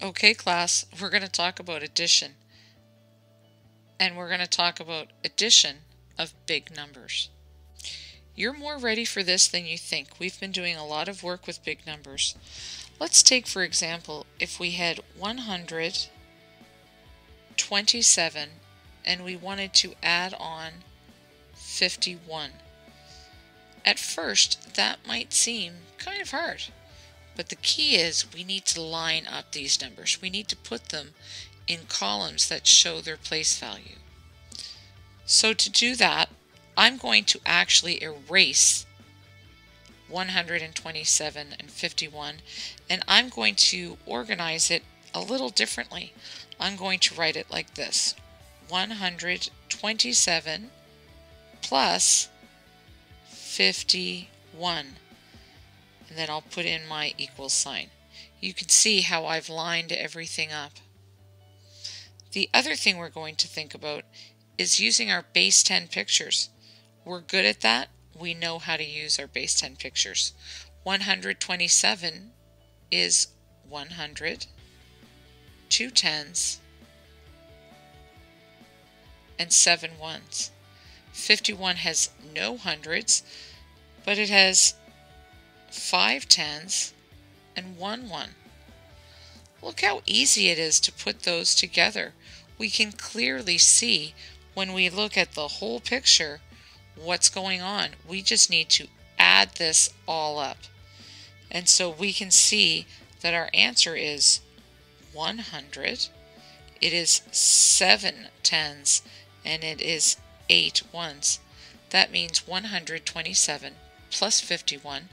Okay, class, we're going to talk about addition. And we're going to talk about addition of big numbers. You're more ready for this than you think. We've been doing a lot of work with big numbers. Let's take, for example, if we had 127 and we wanted to add on 51. At first, that might seem kind of hard. But the key is we need to line up these numbers. We need to put them in columns that show their place value. So to do that, I'm going to actually erase 127 and 51 and I'm going to organize it a little differently. I'm going to write it like this 127 plus 51 and then I'll put in my equal sign. You can see how I've lined everything up. The other thing we're going to think about is using our base 10 pictures. We're good at that. We know how to use our base 10 pictures. 127 is 100, two tens, and seven ones. 51 has no hundreds, but it has five tens, and one one. Look how easy it is to put those together. We can clearly see when we look at the whole picture what's going on. We just need to add this all up. And so we can see that our answer is 100. It is seven tens and it is eight ones. That means 127 plus 51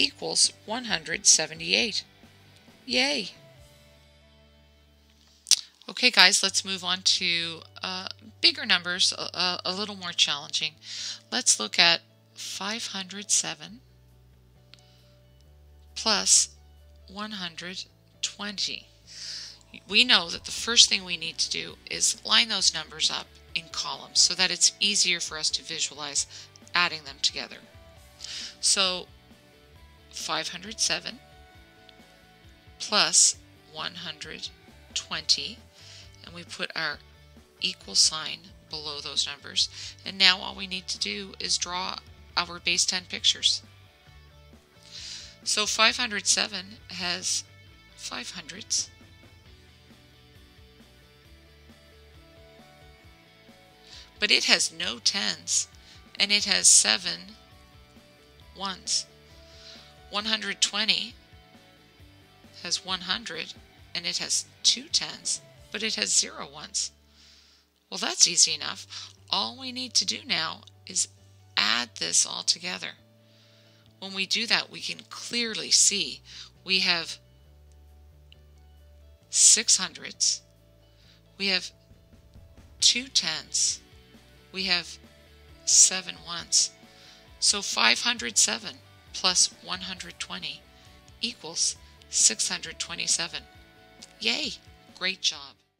equals 178. Yay! Okay guys, let's move on to uh, bigger numbers, a little more challenging. Let's look at 507 plus 120. We know that the first thing we need to do is line those numbers up in columns so that it's easier for us to visualize adding them together. So 507 plus 120 and we put our equal sign below those numbers and now all we need to do is draw our base 10 pictures. So 507 has 5 hundreds. But it has no tens and it has seven ones. 120 has 100 and it has two tens, but it has zero ones. Well, that's easy enough. All we need to do now is add this all together. When we do that, we can clearly see we have six hundreds, we have two tens, we have seven ones. So 507 plus 120 equals 627. Yay! Great job.